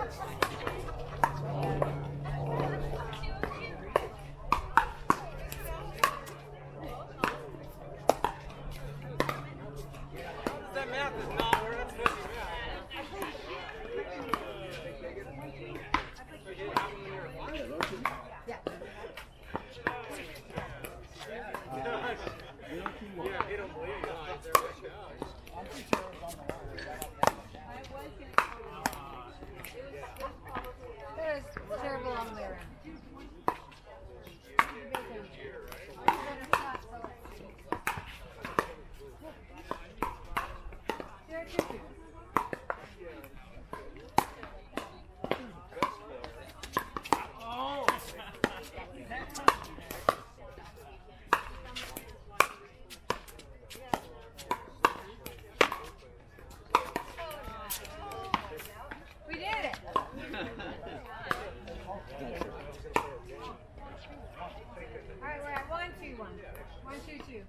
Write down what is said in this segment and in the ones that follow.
Yeah, they don't believe you. I'm pretty sure it on the wall. I was. It was terrible all the way around.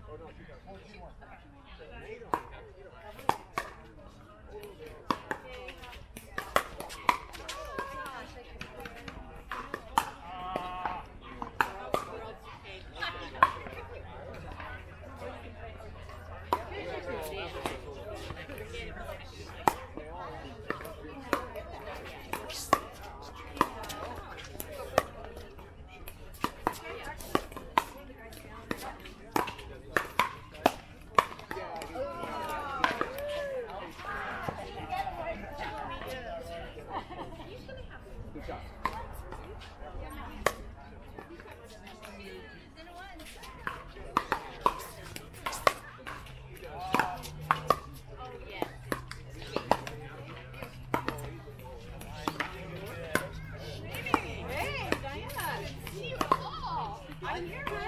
Oh, no, she got 14 more. Yeah.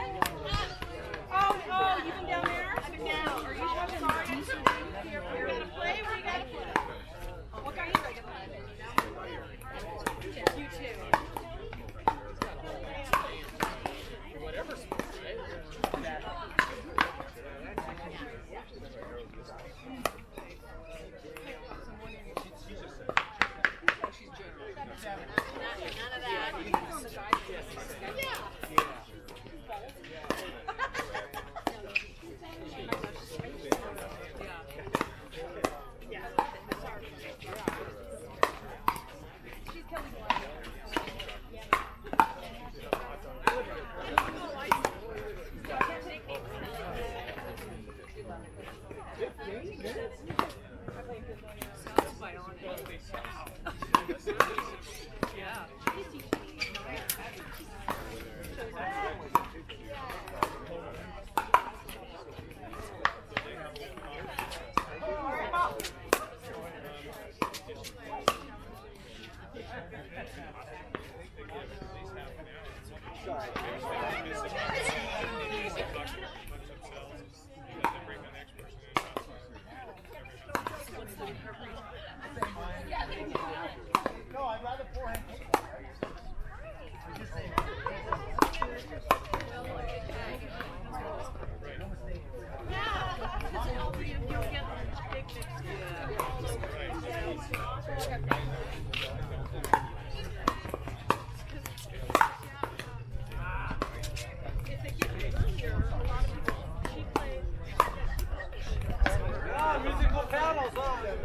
Is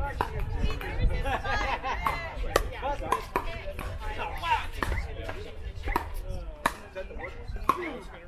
that